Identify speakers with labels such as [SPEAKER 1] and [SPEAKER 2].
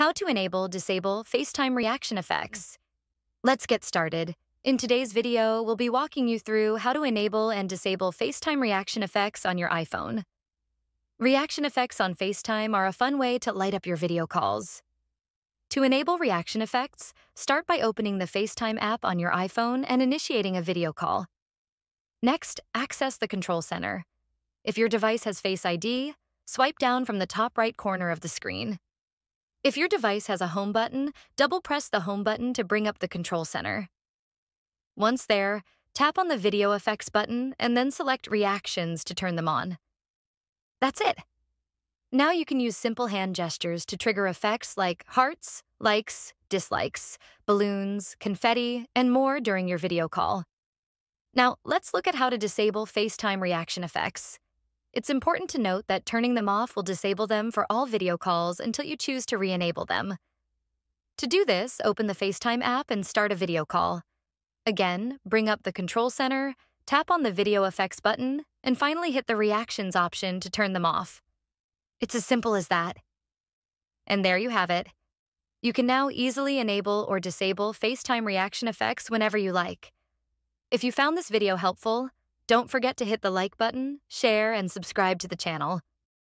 [SPEAKER 1] How to enable disable FaceTime reaction effects. Let's get started. In today's video, we'll be walking you through how to enable and disable FaceTime reaction effects on your iPhone. Reaction effects on FaceTime are a fun way to light up your video calls. To enable reaction effects, start by opening the FaceTime app on your iPhone and initiating a video call. Next, access the Control Center. If your device has Face ID, swipe down from the top right corner of the screen. If your device has a home button, double press the home button to bring up the control center. Once there, tap on the video effects button and then select reactions to turn them on. That's it. Now you can use simple hand gestures to trigger effects like hearts, likes, dislikes, balloons, confetti, and more during your video call. Now, let's look at how to disable FaceTime reaction effects. It's important to note that turning them off will disable them for all video calls until you choose to re enable them. To do this, open the FaceTime app and start a video call. Again, bring up the Control Center, tap on the Video Effects button, and finally hit the Reactions option to turn them off. It's as simple as that. And there you have it. You can now easily enable or disable FaceTime reaction effects whenever you like. If you found this video helpful, don't forget to hit the like button, share, and subscribe to the channel.